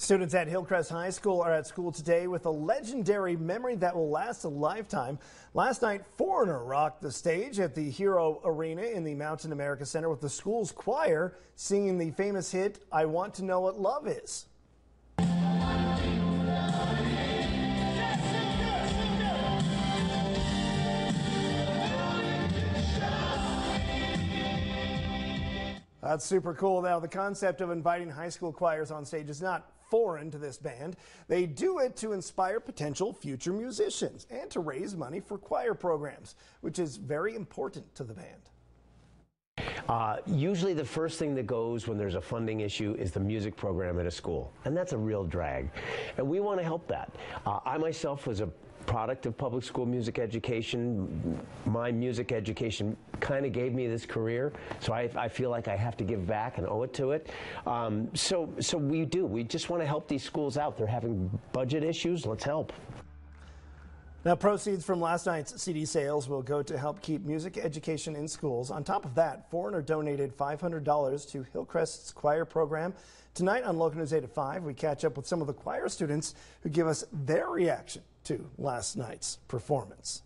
Students at Hillcrest High School are at school today with a legendary memory that will last a lifetime. Last night, Foreigner rocked the stage at the Hero Arena in the Mountain America Center with the school's choir singing the famous hit, I Want to Know What Love Is. That's super cool. Now, the concept of inviting high school choirs on stage is not foreign to this band. They do it to inspire potential future musicians and to raise money for choir programs, which is very important to the band. Uh, usually the first thing that goes when there's a funding issue is the music program at a school, and that's a real drag. And we want to help that. Uh, I myself was a product of public school music education. My music education kind of gave me this career, so I, I, feel like I have to give back and owe it to it. Um, so, so we do. We just want to help these schools out. They're having budget issues. Let's help. Now, proceeds from last night's CD sales will go to help keep music education in schools. On top of that, Foreigner donated $500 to Hillcrest's choir program. Tonight on Local News 8 at 5, we catch up with some of the choir students who give us their reaction to last night's performance.